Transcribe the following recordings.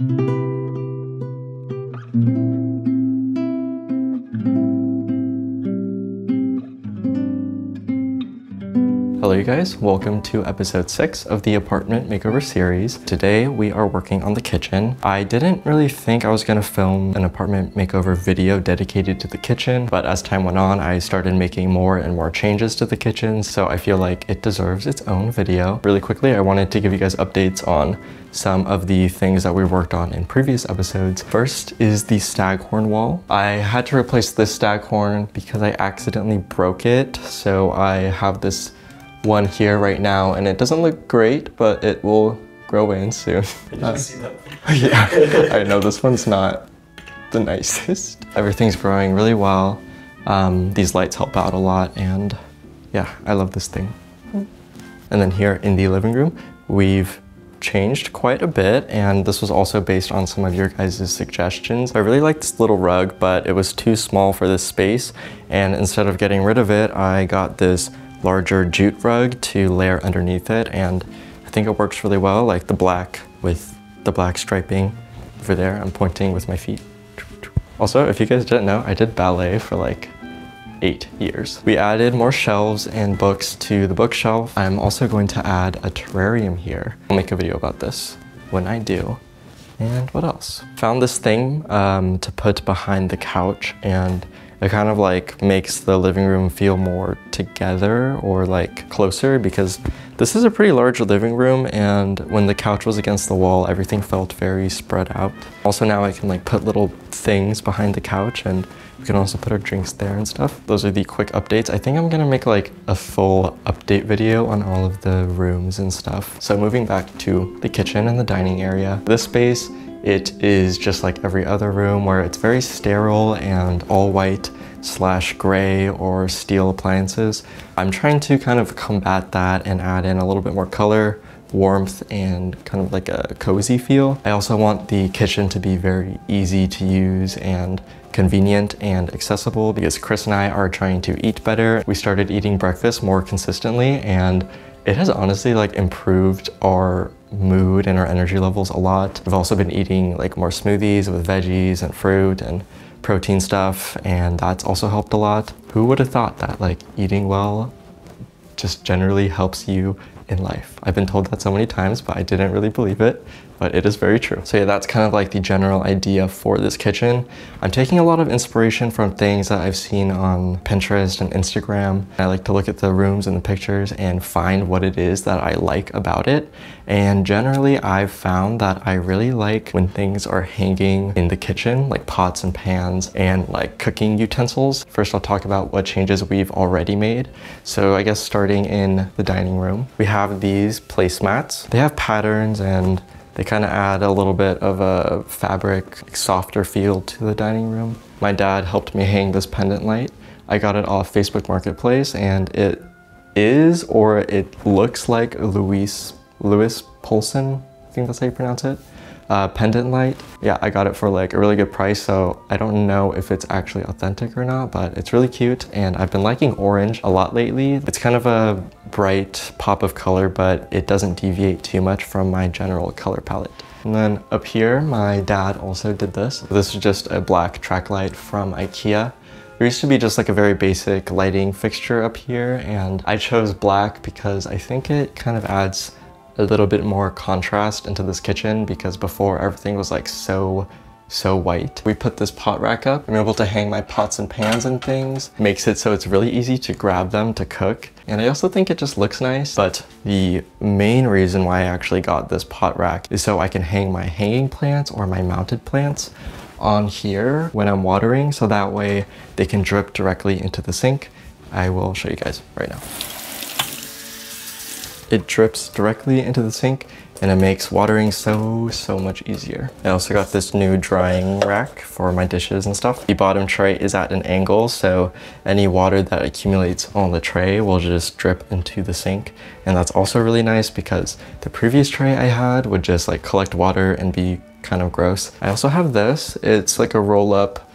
thank you Hello you guys, welcome to episode 6 of the apartment makeover series. Today we are working on the kitchen. I didn't really think I was going to film an apartment makeover video dedicated to the kitchen, but as time went on I started making more and more changes to the kitchen, so I feel like it deserves its own video. Really quickly, I wanted to give you guys updates on some of the things that we worked on in previous episodes. First is the staghorn wall. I had to replace this staghorn because I accidentally broke it, so I have this one here right now and it doesn't look great, but it will grow in soon. Uh, yeah, I know this one's not the nicest. Everything's growing really well. Um, these lights help out a lot and yeah, I love this thing. And then here in the living room, we've changed quite a bit and this was also based on some of your guys' suggestions. I really like this little rug, but it was too small for this space and instead of getting rid of it, I got this larger jute rug to layer underneath it and I think it works really well like the black with the black striping over there. I'm pointing with my feet. Also, if you guys didn't know, I did ballet for like eight years. We added more shelves and books to the bookshelf. I'm also going to add a terrarium here. I'll make a video about this when I do. And what else? Found this thing um, to put behind the couch and it kind of like makes the living room feel more together or like closer because this is a pretty large living room and when the couch was against the wall, everything felt very spread out. Also now I can like put little things behind the couch and we can also put our drinks there and stuff. Those are the quick updates. I think I'm gonna make like a full update video on all of the rooms and stuff. So moving back to the kitchen and the dining area, this space it is just like every other room where it's very sterile and all white slash gray or steel appliances. I'm trying to kind of combat that and add in a little bit more color, warmth, and kind of like a cozy feel. I also want the kitchen to be very easy to use and convenient and accessible because Chris and I are trying to eat better. We started eating breakfast more consistently and it has honestly like improved our mood and our energy levels a lot. We've also been eating like more smoothies with veggies and fruit and protein stuff and that's also helped a lot. Who would have thought that like eating well just generally helps you in life? I've been told that so many times but I didn't really believe it but it is very true. So yeah, that's kind of like the general idea for this kitchen. I'm taking a lot of inspiration from things that I've seen on Pinterest and Instagram. I like to look at the rooms and the pictures and find what it is that I like about it. And generally I've found that I really like when things are hanging in the kitchen, like pots and pans and like cooking utensils. First I'll talk about what changes we've already made. So I guess starting in the dining room, we have these placemats. They have patterns and they kind of add a little bit of a fabric, softer feel to the dining room. My dad helped me hang this pendant light. I got it off Facebook Marketplace and it is or it looks like Louis, Louis Poulsen, I think that's how you pronounce it uh, pendant light. Yeah, I got it for like a really good price, so I don't know if it's actually authentic or not, but it's really cute and I've been liking orange a lot lately. It's kind of a bright pop of color, but it doesn't deviate too much from my general color palette. And then up here, my dad also did this. This is just a black track light from Ikea. There used to be just like a very basic lighting fixture up here and I chose black because I think it kind of adds a little bit more contrast into this kitchen because before everything was like so so white. We put this pot rack up. I'm able to hang my pots and pans and things. Makes it so it's really easy to grab them to cook. And I also think it just looks nice. But the main reason why I actually got this pot rack is so I can hang my hanging plants or my mounted plants on here when I'm watering. So that way they can drip directly into the sink. I will show you guys right now. It drips directly into the sink and it makes watering so, so much easier. I also got this new drying rack for my dishes and stuff. The bottom tray is at an angle, so any water that accumulates on the tray will just drip into the sink. And that's also really nice because the previous tray I had would just like collect water and be kind of gross. I also have this. It's like a roll up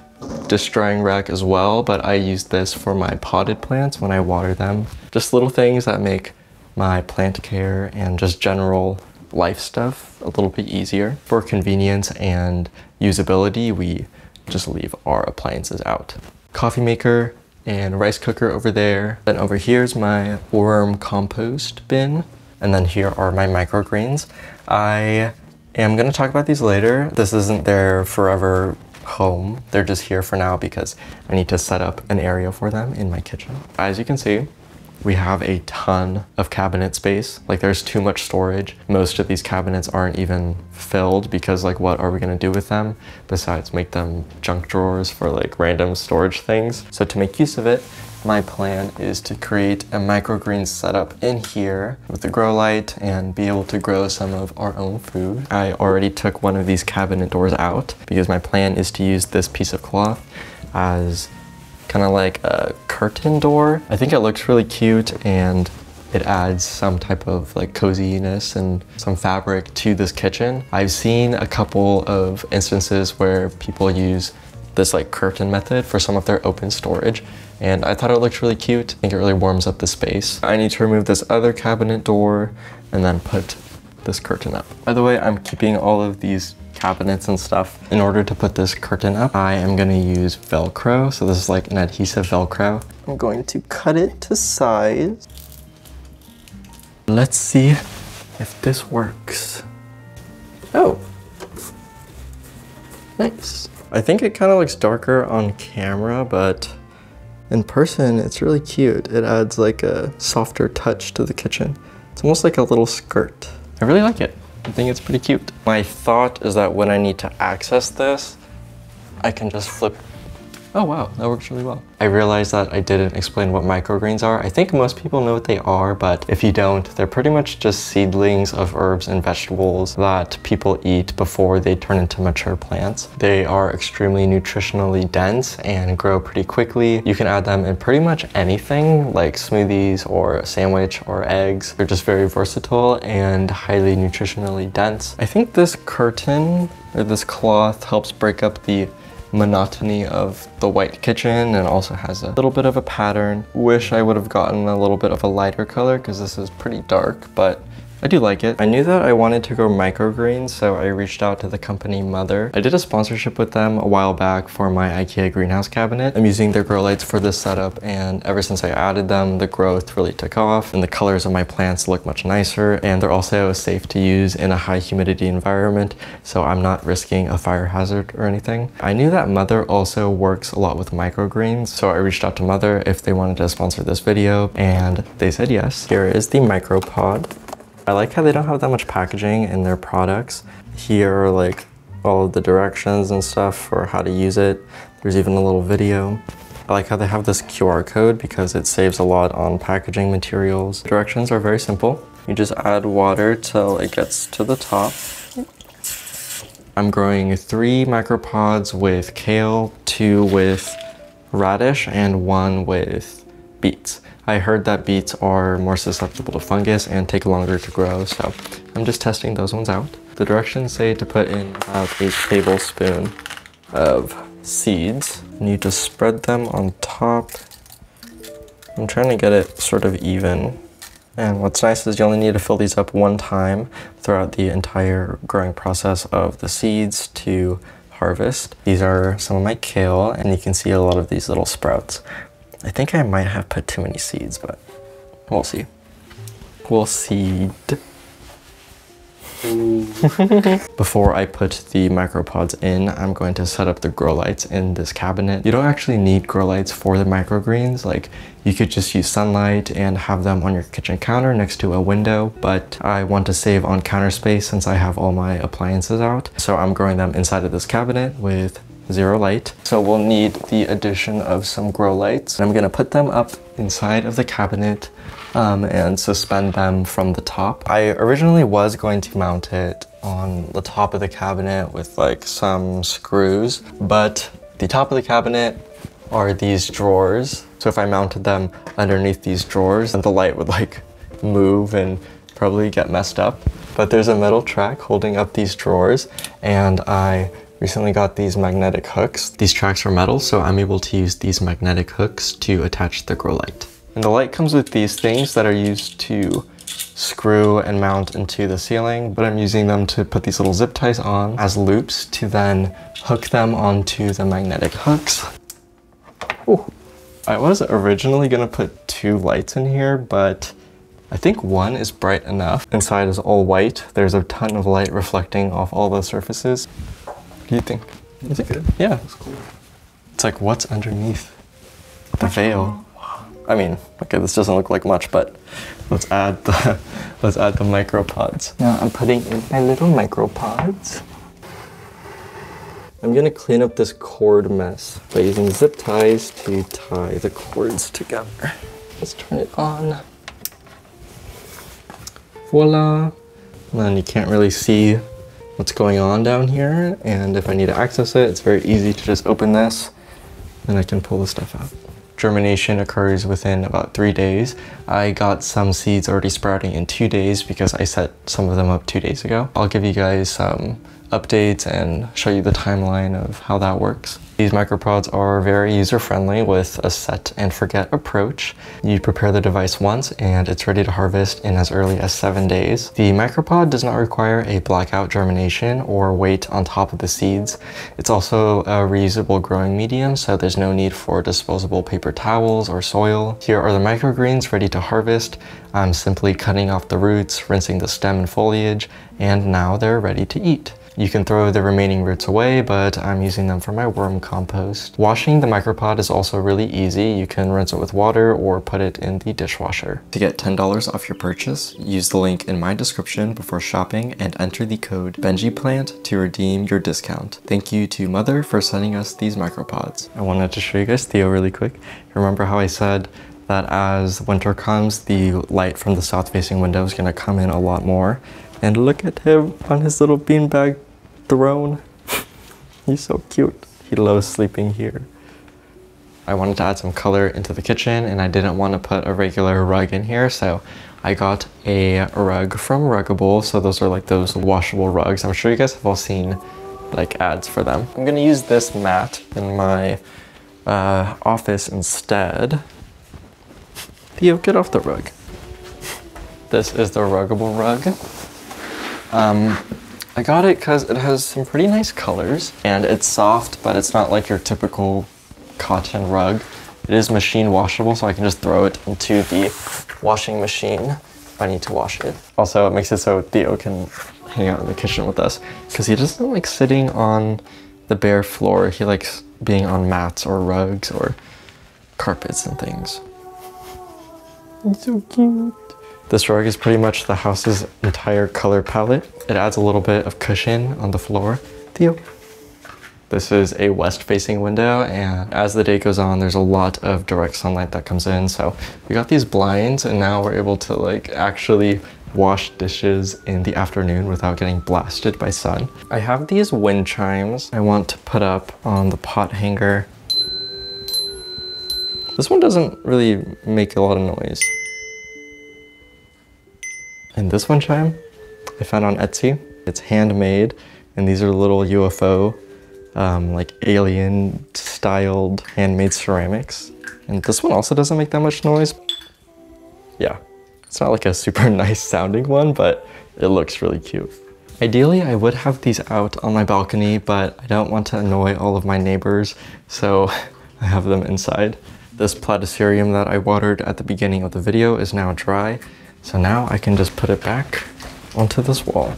dish drying rack as well, but I use this for my potted plants when I water them. Just little things that make my plant care and just general life stuff a little bit easier. For convenience and usability, we just leave our appliances out. Coffee maker and rice cooker over there. Then over here's my worm compost bin. And then here are my microgreens. I am gonna talk about these later. This isn't their forever home. They're just here for now because I need to set up an area for them in my kitchen. As you can see, we have a ton of cabinet space. Like there's too much storage. Most of these cabinets aren't even filled because like what are we gonna do with them besides make them junk drawers for like random storage things. So to make use of it, my plan is to create a microgreen setup in here with the grow light and be able to grow some of our own food. I already took one of these cabinet doors out because my plan is to use this piece of cloth as kind of like a curtain door. I think it looks really cute and it adds some type of like coziness and some fabric to this kitchen. I've seen a couple of instances where people use this like curtain method for some of their open storage and I thought it looked really cute. I think it really warms up the space. I need to remove this other cabinet door and then put this curtain up. By the way, I'm keeping all of these cabinets and stuff. In order to put this curtain up, I am gonna use Velcro. So this is like an adhesive Velcro. I'm going to cut it to size. Let's see if this works. Oh, nice. I think it kind of looks darker on camera, but in person, it's really cute. It adds like a softer touch to the kitchen. It's almost like a little skirt. I really like it. I think it's pretty cute. My thought is that when I need to access this, I can just flip Oh wow, that works really well. I realized that I didn't explain what microgreens are. I think most people know what they are, but if you don't, they're pretty much just seedlings of herbs and vegetables that people eat before they turn into mature plants. They are extremely nutritionally dense and grow pretty quickly. You can add them in pretty much anything like smoothies or a sandwich or eggs. They're just very versatile and highly nutritionally dense. I think this curtain or this cloth helps break up the monotony of the white kitchen and also has a little bit of a pattern. Wish I would have gotten a little bit of a lighter color because this is pretty dark, but I do like it. I knew that I wanted to grow microgreens, so I reached out to the company Mother. I did a sponsorship with them a while back for my IKEA greenhouse cabinet. I'm using their grow lights for this setup, and ever since I added them, the growth really took off, and the colors of my plants look much nicer, and they're also safe to use in a high humidity environment, so I'm not risking a fire hazard or anything. I knew that Mother also works a lot with microgreens, so I reached out to Mother if they wanted to sponsor this video, and they said yes. Here is the micropod. I like how they don't have that much packaging in their products. Here are like all of the directions and stuff for how to use it. There's even a little video. I like how they have this QR code because it saves a lot on packaging materials. Directions are very simple. You just add water till it gets to the top. I'm growing three micropods with kale, two with radish, and one with beets. I heard that beets are more susceptible to fungus and take longer to grow, so I'm just testing those ones out. The directions say to put in about a tablespoon of seeds. And you just spread them on top. I'm trying to get it sort of even. And what's nice is you only need to fill these up one time throughout the entire growing process of the seeds to harvest. These are some of my kale and you can see a lot of these little sprouts. I think I might have put too many seeds, but we'll see. We'll seed. Before I put the micropods in, I'm going to set up the grow lights in this cabinet. You don't actually need grow lights for the microgreens. Like you could just use sunlight and have them on your kitchen counter next to a window, but I want to save on counter space since I have all my appliances out. So I'm growing them inside of this cabinet with zero light. So we'll need the addition of some grow lights. I'm gonna put them up inside of the cabinet um, and suspend them from the top. I originally was going to mount it on the top of the cabinet with like some screws, but the top of the cabinet are these drawers. So if I mounted them underneath these drawers, then the light would like move and probably get messed up. But there's a metal track holding up these drawers and I recently got these magnetic hooks. These tracks are metal, so I'm able to use these magnetic hooks to attach the grow light. And the light comes with these things that are used to screw and mount into the ceiling, but I'm using them to put these little zip ties on as loops to then hook them onto the magnetic hooks. Ooh. I was originally gonna put two lights in here, but I think one is bright enough. Inside is all white. There's a ton of light reflecting off all the surfaces. What do you think? Is it good? Yeah. It's cool. It's like what's underneath the veil. I mean, okay, this doesn't look like much, but let's add the let's add the micropods. Now I'm putting in my little micropods. I'm gonna clean up this cord mess by using zip ties to tie the cords together. Let's turn it on. Voila. And then you can't really see what's going on down here. And if I need to access it, it's very easy to just open this and I can pull the stuff out. Germination occurs within about three days. I got some seeds already sprouting in two days because I set some of them up two days ago. I'll give you guys some updates and show you the timeline of how that works. These micropods are very user-friendly with a set and forget approach. You prepare the device once and it's ready to harvest in as early as seven days. The micropod does not require a blackout germination or weight on top of the seeds. It's also a reusable growing medium, so there's no need for disposable paper towels or soil. Here are the microgreens ready to harvest. I'm simply cutting off the roots, rinsing the stem and foliage, and now they're ready to eat. You can throw the remaining roots away, but I'm using them for my worm compost. Washing the micropod is also really easy. You can rinse it with water or put it in the dishwasher. To get $10 off your purchase, use the link in my description before shopping and enter the code BenjiPlant to redeem your discount. Thank you to Mother for sending us these micropods. I wanted to show you guys Theo really quick. Remember how I said that as winter comes, the light from the south facing window is gonna come in a lot more. And look at him on his little beanbag throne. He's so cute. He loves sleeping here. I wanted to add some color into the kitchen and I didn't want to put a regular rug in here, so I got a rug from Ruggable. So those are like those washable rugs. I'm sure you guys have all seen like ads for them. I'm gonna use this mat in my uh, office instead. Theo, get off the rug. This is the Ruggable rug. Um, I got it because it has some pretty nice colors and it's soft, but it's not like your typical cotton rug. It is machine washable, so I can just throw it into the washing machine if I need to wash it. Also, it makes it so Theo can hang out in the kitchen with us because he doesn't like sitting on the bare floor. He likes being on mats or rugs or carpets and things. He's so cute. This rug is pretty much the house's entire color palette. It adds a little bit of cushion on the floor. Theo. This is a west-facing window, and as the day goes on, there's a lot of direct sunlight that comes in. So we got these blinds, and now we're able to like actually wash dishes in the afternoon without getting blasted by sun. I have these wind chimes I want to put up on the pot hanger. This one doesn't really make a lot of noise. And this one chime I found on Etsy. It's handmade and these are little UFO, um, like alien styled handmade ceramics. And this one also doesn't make that much noise. Yeah, it's not like a super nice sounding one, but it looks really cute. Ideally, I would have these out on my balcony, but I don't want to annoy all of my neighbors, so I have them inside. This platycerium that I watered at the beginning of the video is now dry, so now I can just put it back onto this wall.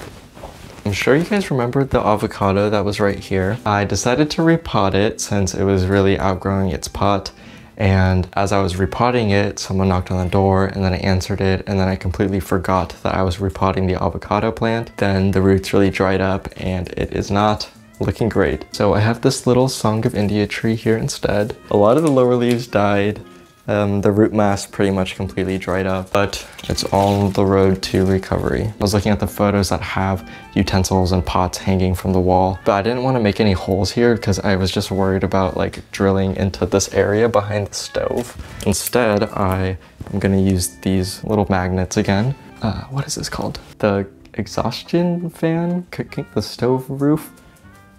I'm sure you guys remember the avocado that was right here. I decided to repot it since it was really outgrowing its pot. And as I was repotting it, someone knocked on the door and then I answered it and then I completely forgot that I was repotting the avocado plant. Then the roots really dried up and it is not looking great. So I have this little Song of India tree here instead. A lot of the lower leaves died um, the root mass pretty much completely dried up, but it's on the road to recovery. I was looking at the photos that have utensils and pots hanging from the wall, but I didn't want to make any holes here because I was just worried about like drilling into this area behind the stove. Instead, I am going to use these little magnets again. Uh, what is this called? The exhaustion fan cooking the stove roof?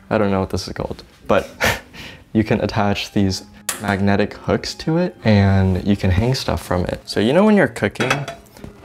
I don't know what this is called, but you can attach these magnetic hooks to it and you can hang stuff from it. So you know when you're cooking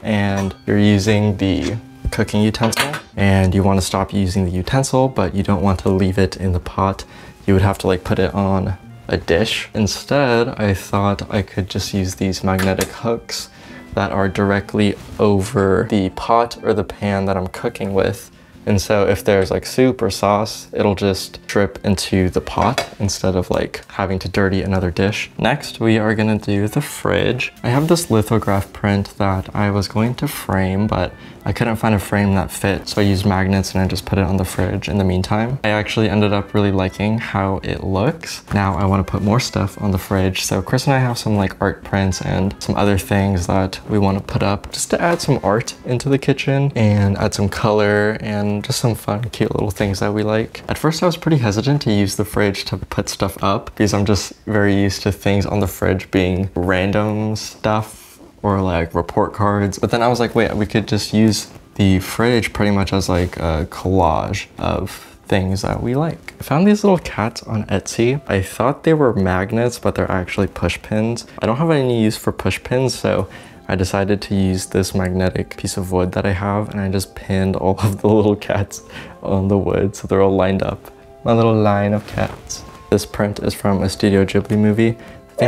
and you're using the cooking utensil and you want to stop using the utensil, but you don't want to leave it in the pot, you would have to like put it on a dish. Instead, I thought I could just use these magnetic hooks that are directly over the pot or the pan that I'm cooking with and so if there's like soup or sauce, it'll just drip into the pot instead of like having to dirty another dish. Next, we are gonna do the fridge. I have this lithograph print that I was going to frame, but I couldn't find a frame that fit, so I used magnets and I just put it on the fridge in the meantime. I actually ended up really liking how it looks. Now I want to put more stuff on the fridge, so Chris and I have some like art prints and some other things that we want to put up just to add some art into the kitchen and add some color and just some fun, cute little things that we like. At first I was pretty hesitant to use the fridge to put stuff up because I'm just very used to things on the fridge being random stuff or like report cards. But then I was like, wait, we could just use the fridge pretty much as like a collage of things that we like. I found these little cats on Etsy. I thought they were magnets, but they're actually push pins. I don't have any use for push pins, so I decided to use this magnetic piece of wood that I have and I just pinned all of the little cats on the wood so they're all lined up. My little line of cats. This print is from a Studio Ghibli movie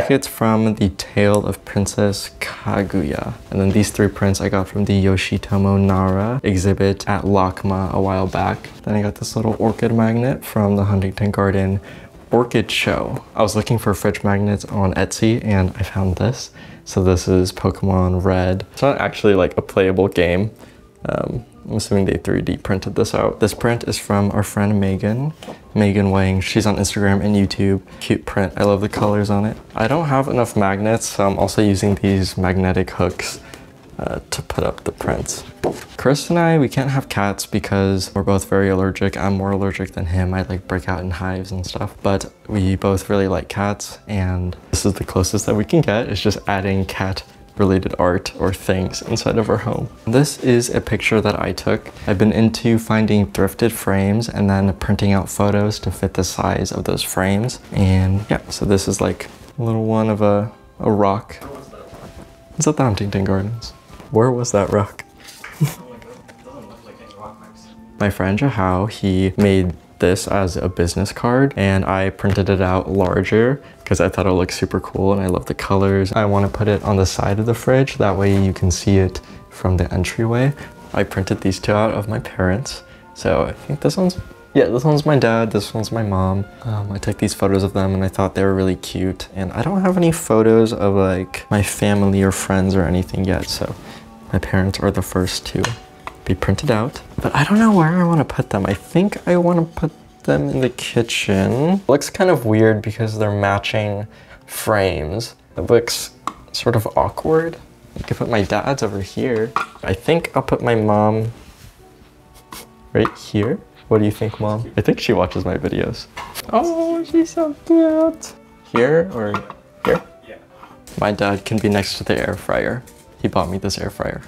think it's from The Tale of Princess Kaguya. And then these three prints I got from the Yoshitomo Nara exhibit at LACMA a while back. Then I got this little orchid magnet from the Huntington Garden Orchid Show. I was looking for fridge magnets on Etsy and I found this. So this is Pokemon Red. It's not actually like a playable game. Um, I'm assuming they 3D printed this out. This print is from our friend Megan, Megan Wang. She's on Instagram and YouTube. Cute print. I love the colors on it. I don't have enough magnets, so I'm also using these magnetic hooks uh, to put up the prints. Chris and I, we can't have cats because we're both very allergic. I'm more allergic than him. I like break out in hives and stuff. But we both really like cats and this is the closest that we can get. It's just adding cat related art or things inside of our home. This is a picture that I took. I've been into finding thrifted frames and then printing out photos to fit the size of those frames. And yeah, so this is like a little one of a, a rock. It's at the Huntington Gardens. Where was that rock? My friend Jahao, he made this as a business card and I printed it out larger because I thought it looked super cool and I love the colors. I want to put it on the side of the fridge, that way you can see it from the entryway. I printed these two out of my parents. So I think this one's, yeah, this one's my dad, this one's my mom. Um, I took these photos of them and I thought they were really cute. And I don't have any photos of like my family or friends or anything yet. So my parents are the first to be printed out. But I don't know where I want to put them. I think I want to put them in the kitchen. It looks kind of weird because they're matching frames. It looks sort of awkward. I could put my dad's over here. I think I'll put my mom right here. What do you think, mom? I think she watches my videos. Oh, she's so cute. Here or here? Yeah. My dad can be next to the air fryer. He bought me this air fryer.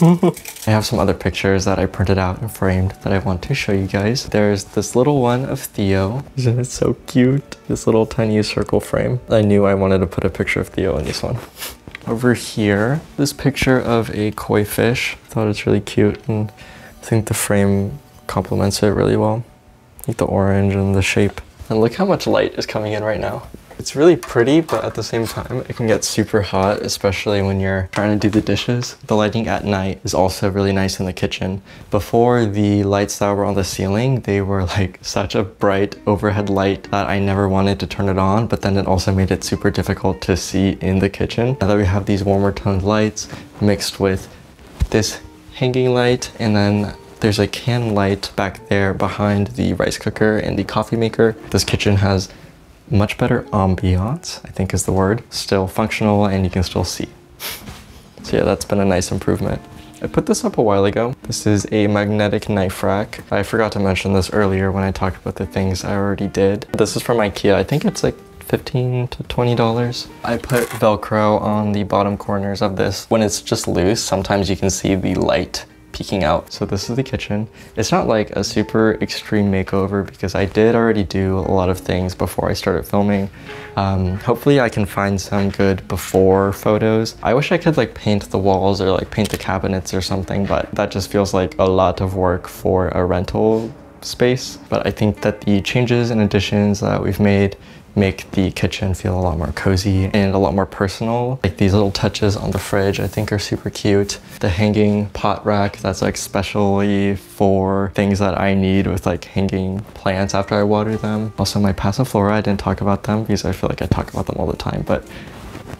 I have some other pictures that I printed out and framed that I want to show you guys. There's this little one of Theo. Isn't it so cute? This little tiny circle frame. I knew I wanted to put a picture of Theo in this one. Over here, this picture of a koi fish. I thought it's really cute and I think the frame complements it really well. Like the orange and the shape. And look how much light is coming in right now. It's really pretty, but at the same time, it can get super hot, especially when you're trying to do the dishes. The lighting at night is also really nice in the kitchen. Before the lights that were on the ceiling, they were like such a bright overhead light that I never wanted to turn it on, but then it also made it super difficult to see in the kitchen. Now that we have these warmer toned lights mixed with this hanging light and then there's a can light back there behind the rice cooker and the coffee maker. This kitchen has much better ambiance, I think is the word. Still functional and you can still see. So yeah, that's been a nice improvement. I put this up a while ago. This is a magnetic knife rack. I forgot to mention this earlier when I talked about the things I already did. This is from Ikea. I think it's like 15 to $20. I put Velcro on the bottom corners of this. When it's just loose, sometimes you can see the light peeking out. So this is the kitchen. It's not like a super extreme makeover because I did already do a lot of things before I started filming. Um, hopefully I can find some good before photos. I wish I could like paint the walls or like paint the cabinets or something, but that just feels like a lot of work for a rental space. But I think that the changes and additions that we've made make the kitchen feel a lot more cozy and a lot more personal. Like these little touches on the fridge I think are super cute. The hanging pot rack that's like specially for things that I need with like hanging plants after I water them. Also my Passiflora, I didn't talk about them because I feel like I talk about them all the time, but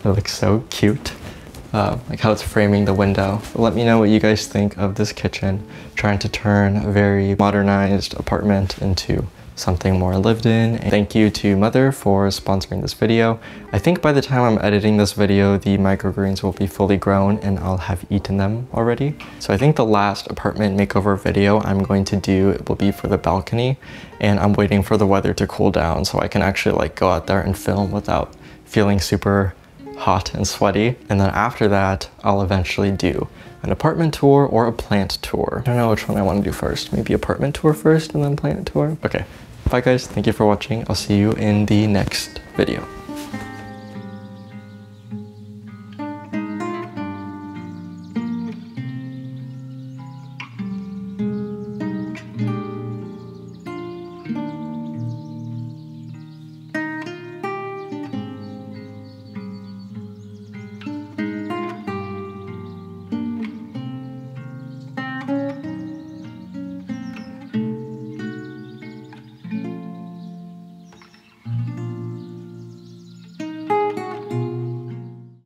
they look so cute. Uh, like how it's framing the window. Let me know what you guys think of this kitchen, trying to turn a very modernized apartment into something more lived in. And thank you to Mother for sponsoring this video. I think by the time I'm editing this video, the microgreens will be fully grown and I'll have eaten them already. So I think the last apartment makeover video I'm going to do will be for the balcony and I'm waiting for the weather to cool down so I can actually like go out there and film without feeling super hot and sweaty. And then after that, I'll eventually do an apartment tour or a plant tour. I don't know which one I want to do first. Maybe apartment tour first and then plant tour? Okay. Bye guys, thank you for watching. I'll see you in the next video.